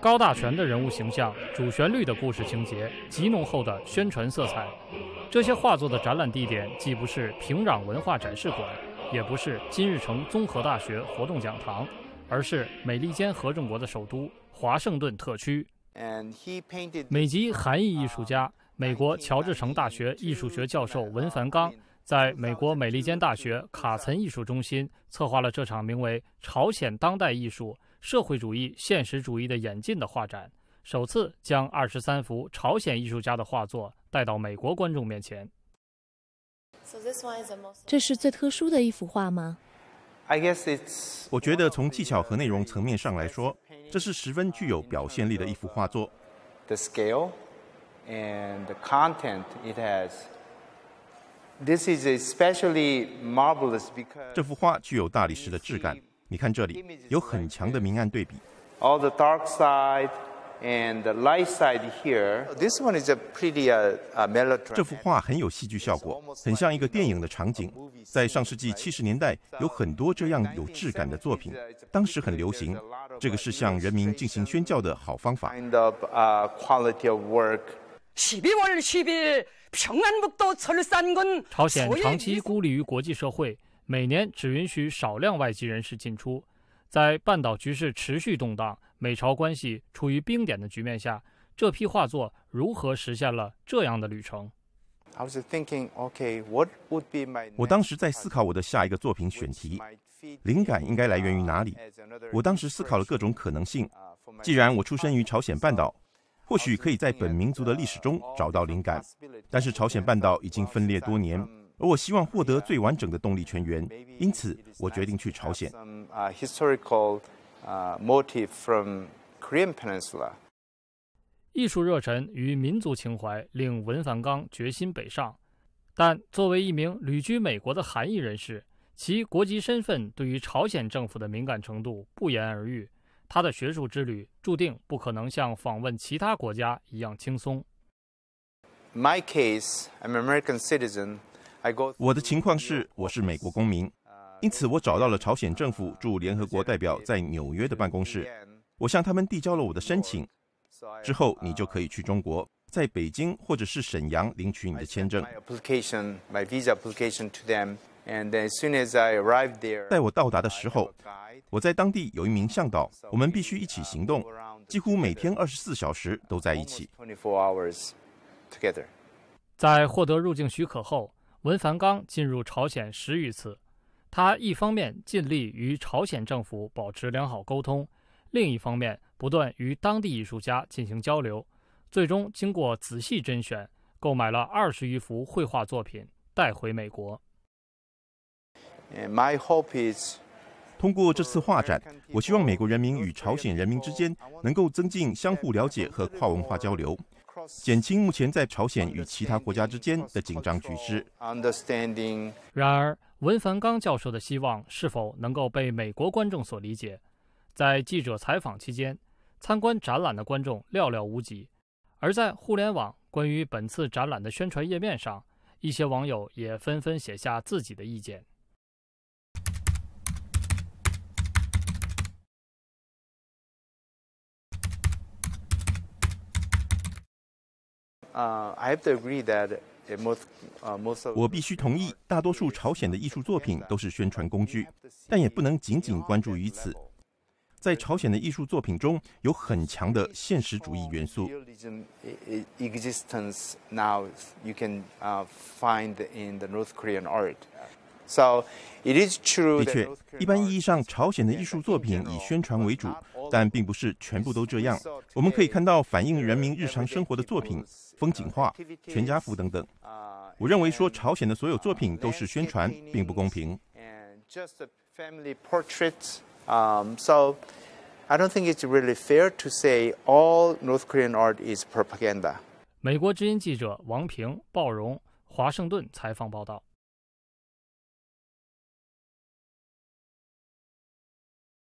高大全的人物形象、主旋律的故事情节、极浓厚的宣传色彩，这些画作的展览地点既不是平壤文化展示馆，也不是金日成综合大学活动讲堂，而是美利坚合众国的首都华盛顿特区。美籍韩裔艺术家、美国乔治城大学艺术学教授文凡刚，在美国美利坚大学卡岑艺术中心策划了这场名为《朝鲜当代艺术》。社会主义现实主义的演进的画展，首次将二十三幅朝鲜艺术家的画作带到美国观众面前。这是最特殊的一幅画吗？我觉得从技巧和内容层面上来说，这是十分具有表现力的一幅画作。The scale and the content it has. This is especially marvelous because 这幅画具有大理石的质感。你看这里有很强的明暗对比。All the dark side and the light side here. This one is a pretty uh, melodramatic. 这幅画很有戏剧效果，很像一个电影的场景。在上世纪七十年代，有很多这样有质感的作品，当时很流行。这个是向人民进行宣教的好方法。Kind of uh, quality of work. 十二月十日，平安北道铁山郡。朝鲜长期孤立于国际社会，每年只允许少量外籍人士进出。在半岛局势持续动荡、美朝关系处于冰点的局面下，这批画作如何实现了这样的旅程？我当时在思考我的下一个作品选题，灵感应该来源于哪里？我当时思考了各种可能性。既然我出生于朝鲜半岛。或许可以在本民族的历史中找到灵感，但是朝鲜半岛已经分裂多年。而我希望获得最完整的动力泉源，因此我决定去朝鲜。艺术热忱与民族情怀令文凡刚决心北上，但作为一名旅居美国的韩裔人士，其国籍身份对于朝鲜政府的敏感程度不言而喻。他的学术之旅注定不可能像访问其他国家一样轻松。My case, I'm American citizen. 我的情况是，我是美国公民，因此我找到了朝鲜政府驻联合国代表在纽约的办公室，我向他们递交了我的申请。之后你就可以去中国，在北京或者是沈阳领取你的签证。在我到达的时候，我在当地有一名向导，我们必须一起行动，几乎每天二十四小时都在一起。在获得入境许可后。文凡刚进入朝鲜十余次，他一方面尽力与朝鲜政府保持良好沟通，另一方面不断与当地艺术家进行交流，最终经过仔细甄选，购买了二十余幅绘画作品带回美国。My hope is，通过这次画展，我希望美国人民与朝鲜人民之间能够增进相互了解和跨文化交流。减轻目前在朝鲜与其他国家之间的紧张局势。然而，文凡刚教授的希望是否能够被美国观众所理解？在记者采访期间，参观展览的观众寥寥无几。而在互联网关于本次展览的宣传页面上，一些网友也纷纷写下自己的意见。我必须同意，大多数朝鲜的艺术作品都是宣传工具，但也不能仅仅关注于此。在朝鲜的艺术作品中有很强的现实主义元素。的确，一般意义上，朝鲜的艺术作品以宣传为主，但并不是全部都这样。我们可以看到反映人民日常生活的作品，风景画、全家福等等。我认为说朝鲜的所有作品都是宣传，并不公平。So I don't think it's really fair to say all North Korean art is propaganda. 美国之音记者王平、鲍荣，华盛顿采访报道。